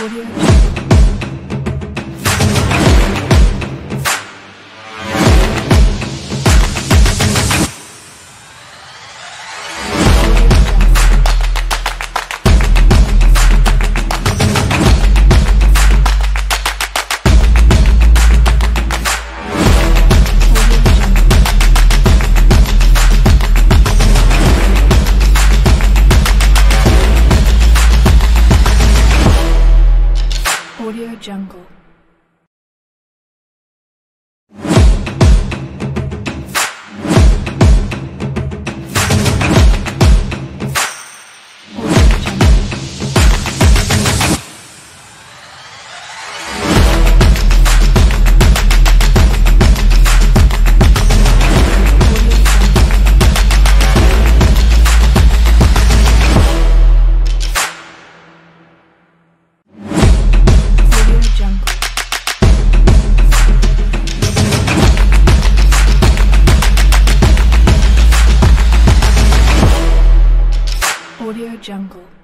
Audio. Jungle. Audio Jungle.